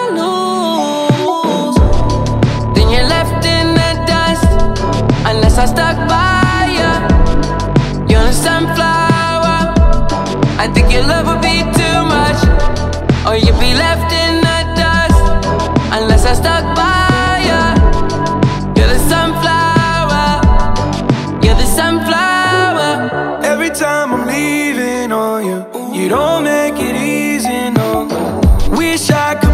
to lose. Then you're left in the dust, unless I stuck by ya. You're a sunflower. I think your love would be too much, or you'd be left in the dust, unless I stuck by ya. You're the sunflower. You're the sunflower. Every time I'm leaving on you, you don't make it easy, no. Wish I could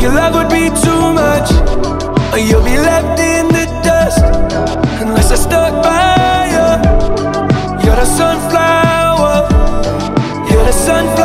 your love would be too much. Or you'll be left in the dust. Unless I stuck by you. You're the sunflower. You're the sunflower.